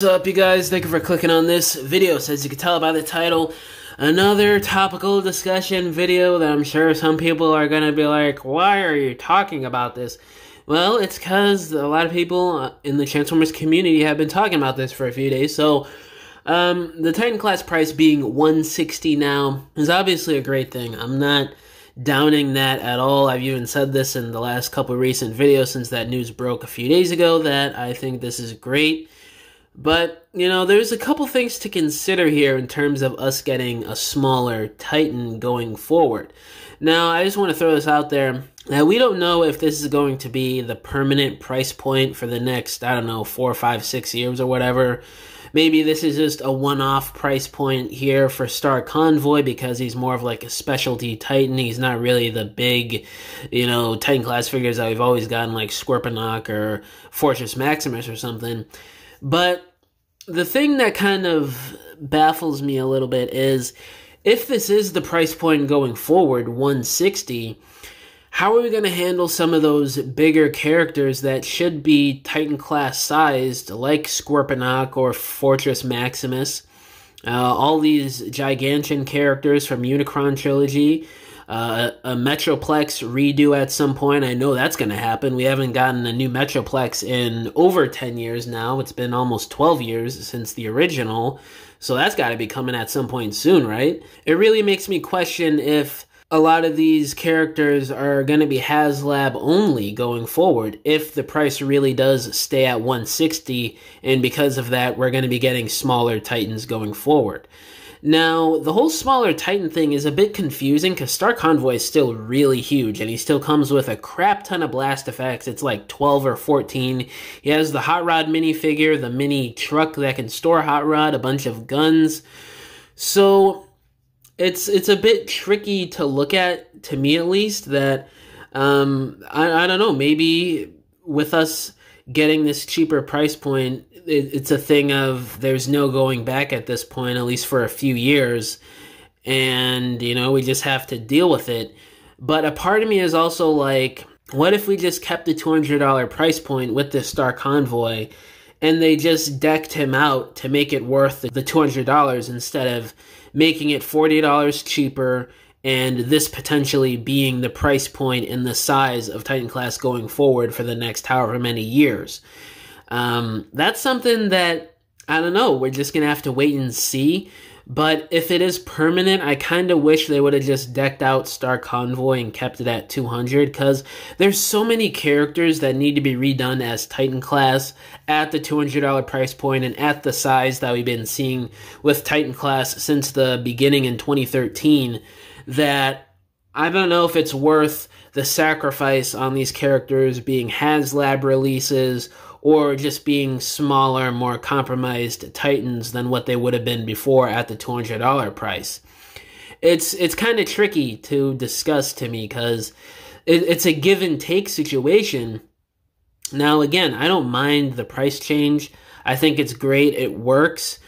What's up, you guys? Thank you for clicking on this video. So as you can tell by the title, another topical discussion video that I'm sure some people are going to be like, why are you talking about this? Well, it's because a lot of people uh, in the Transformers community have been talking about this for a few days. So, um, the Titan class price being 160 now is obviously a great thing. I'm not downing that at all. I've even said this in the last couple recent videos since that news broke a few days ago that I think this is great but, you know, there's a couple things to consider here in terms of us getting a smaller Titan going forward. Now, I just want to throw this out there. Now, we don't know if this is going to be the permanent price point for the next, I don't know, four, five, six years or whatever. Maybe this is just a one off price point here for Star Convoy because he's more of like a specialty Titan. He's not really the big, you know, Titan class figures that we've always gotten like Scorponok or Fortress Maximus or something. But the thing that kind of baffles me a little bit is if this is the price point going forward, 160, how are we going to handle some of those bigger characters that should be Titan class sized, like Scorponok or Fortress Maximus? Uh, all these Gigantion characters from Unicron Trilogy uh, a Metroplex redo at some point. I know that's going to happen. We haven't gotten a new Metroplex in over 10 years now. It's been almost 12 years since the original. So that's got to be coming at some point soon, right? It really makes me question if a lot of these characters are going to be HasLab only going forward if the price really does stay at 160 and because of that we're going to be getting smaller titans going forward. Now, the whole smaller Titan thing is a bit confusing because Star Convoy is still really huge and he still comes with a crap ton of blast effects. It's like 12 or 14. He has the Hot Rod minifigure, the mini truck that can store Hot Rod, a bunch of guns. So, it's it's a bit tricky to look at, to me at least, that, um, I, I don't know, maybe with us getting this cheaper price point, it, it's a thing of there's no going back at this point, at least for a few years. And, you know, we just have to deal with it. But a part of me is also like, what if we just kept the $200 price point with the Star Convoy and they just decked him out to make it worth the $200 instead of making it $40 cheaper and this potentially being the price point and the size of Titan class going forward for the next however many years. Um, that's something that I don't know. We're just gonna have to wait and see. But if it is permanent, I kind of wish they would have just decked out Star Convoy and kept it at 200 because there's so many characters that need to be redone as Titan class at the $200 price point and at the size that we've been seeing with Titan class since the beginning in 2013 that I don't know if it's worth the sacrifice on these characters being HasLab releases or just being smaller, more compromised Titans than what they would have been before at the $200 price. It's it's kind of tricky to discuss to me because it, it's a give and take situation. Now, again, I don't mind the price change. I think it's great. It works.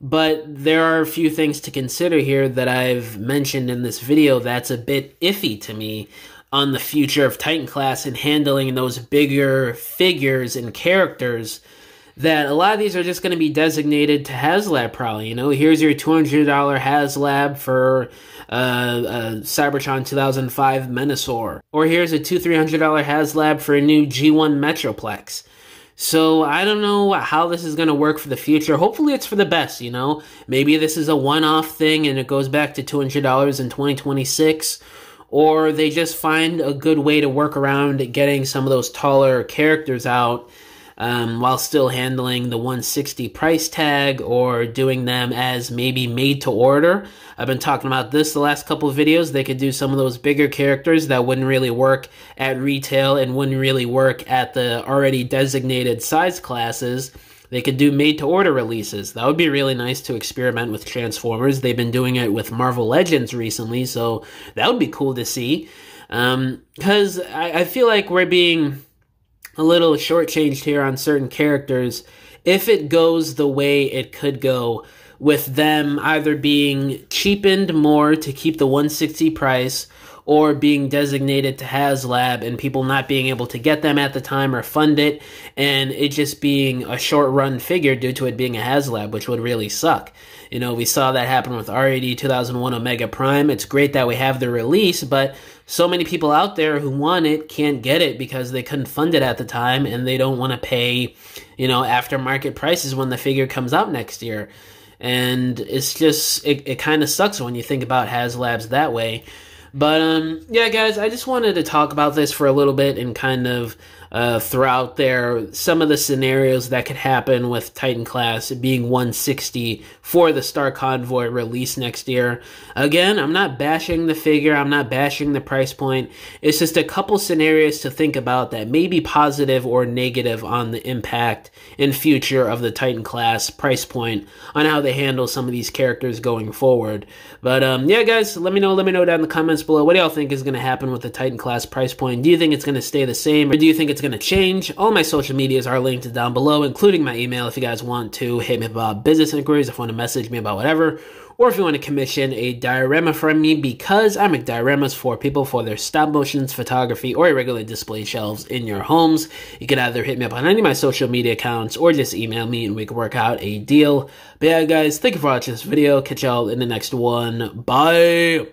But there are a few things to consider here that I've mentioned in this video that's a bit iffy to me on the future of Titan class and handling those bigger figures and characters that a lot of these are just going to be designated to HasLab probably. You know, here's your $200 HasLab for uh, uh, Cybertron 2005 Menasor. Or here's a two $300 HasLab for a new G1 Metroplex. So I don't know how this is going to work for the future. Hopefully it's for the best, you know? Maybe this is a one-off thing and it goes back to $200 in 2026 or they just find a good way to work around getting some of those taller characters out um, while still handling the 160 price tag or doing them as maybe made to order. I've been talking about this the last couple of videos. They could do some of those bigger characters that wouldn't really work at retail and wouldn't really work at the already designated size classes they could do made to order releases. That would be really nice to experiment with Transformers. They've been doing it with Marvel Legends recently, so that would be cool to see. Because um, I, I feel like we're being a little shortchanged here on certain characters if it goes the way it could go with them either being cheapened more to keep the 160 price or being designated to HasLab and people not being able to get them at the time or fund it, and it just being a short run figure due to it being a HasLab, which would really suck. You know, we saw that happen with RID 2001 Omega Prime. It's great that we have the release, but so many people out there who want it can't get it because they couldn't fund it at the time and they don't want to pay, you know, aftermarket prices when the figure comes out next year. And it's just, it, it kind of sucks when you think about HasLabs that way. But um, yeah, guys, I just wanted to talk about this for a little bit and kind of uh, throughout there some of the scenarios that could happen with Titan class being 160 for the Star Convoy release next year. Again, I'm not bashing the figure, I'm not bashing the price point. It's just a couple scenarios to think about that may be positive or negative on the impact and future of the Titan class price point on how they handle some of these characters going forward. But um, yeah, guys, let me know. Let me know down in the comments below. What do y'all think is going to happen with the Titan class price point? Do you think it's going to stay the same, or do you think it's going to change? All my social medias are linked down below, including my email. If you guys want to hit me about business inquiries, if you want to message me about whatever, or if you want to commission a diorama from me because I make dioramas for people for their stop motions, photography, or irregular display shelves in your homes. You can either hit me up on any of my social media accounts or just email me and we can work out a deal. But yeah, guys, thank you for watching this video. Catch y'all in the next one. Bye.